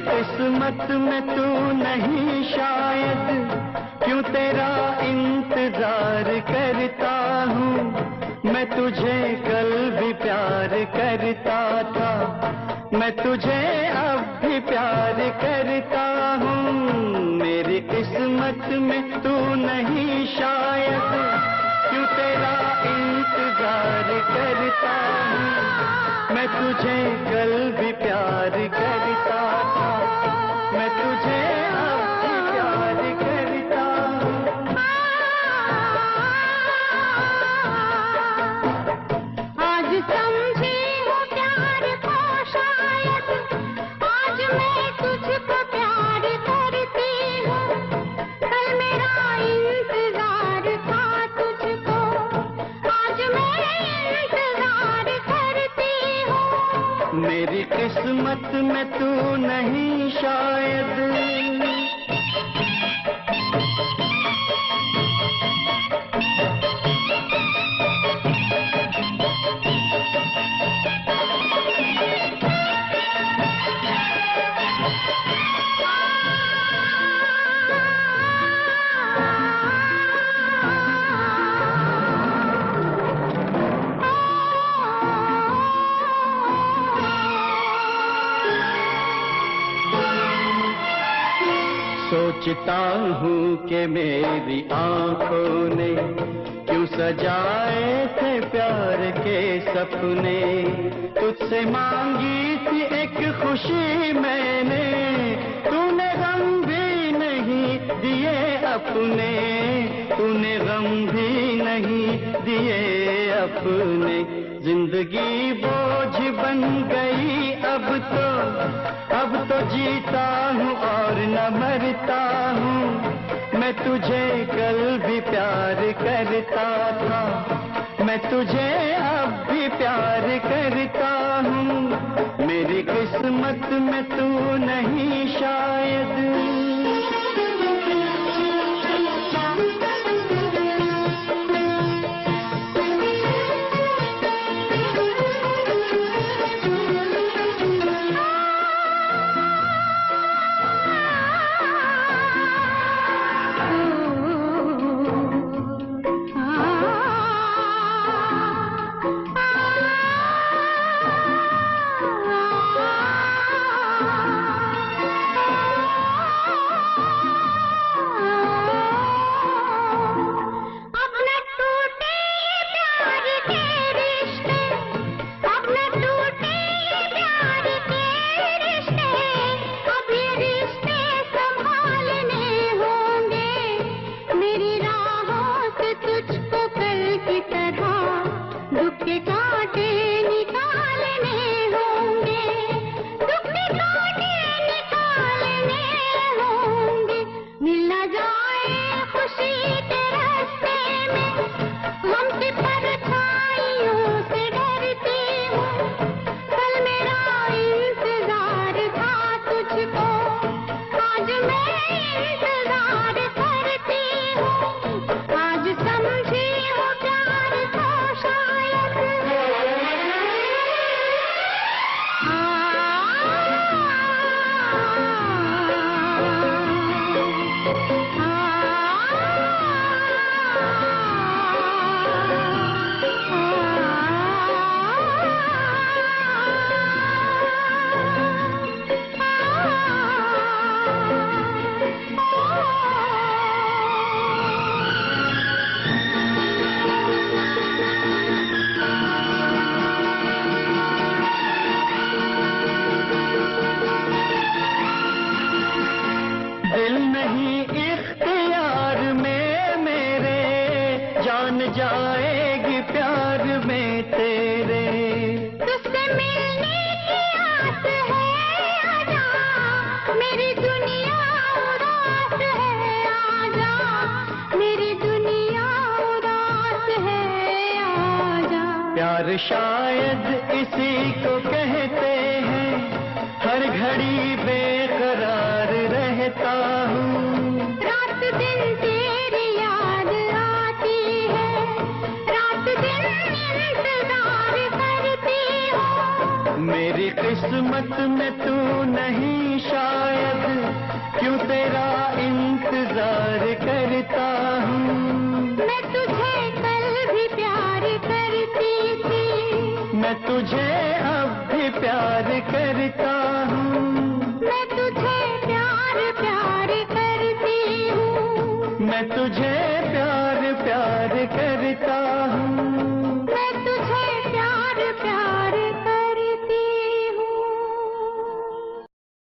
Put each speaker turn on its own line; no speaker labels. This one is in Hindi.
किस्मत में तू नहीं शायद, क्यों तेरा इंतज़ार करता हूँ? मैं तुझे कल भी प्यार करता था, मैं तुझे अब भी प्यार करता हूँ। मेरी किस्मत में तू नहीं शायद, क्यों तेरा इंतज़ार करता हूँ? मैं तुझे कल भी प्यार करता किस्मत में तू नहीं शायद सोचता हूँ कि मेरी आँखों ने क्यों सजाए थे प्यार के सपने? तुझसे मांगी थी एक खुशी मैंने, तूने गम भी नहीं दिए अपने। तूने गम भी नहीं दिए अपने। ज़िंदगी बोझ बन गई अब तो अब तो जीता तुझे कल भी प्यार करता था। मैं तुझे अब भी प्यार करता हूँ। मेरी किस्मत में तू नहीं शायद।
प्यार शायद
इसी को कहते हैं। हर घड़ी बेकरार रहता हूँ।
रात दिन तेरी याद आती है। रात दिन इंतज़ार करती हूँ।
मेरी मेरी किस्मत में तू नहीं शायद क्यों तेरा इंतज़ार करता हूँ? मैं तुझे अब भी प्यार करता हूँ।
मैं तुझे प्यार प्यार करती हूँ।
मैं तुझे प्यार प्यार करता हूँ।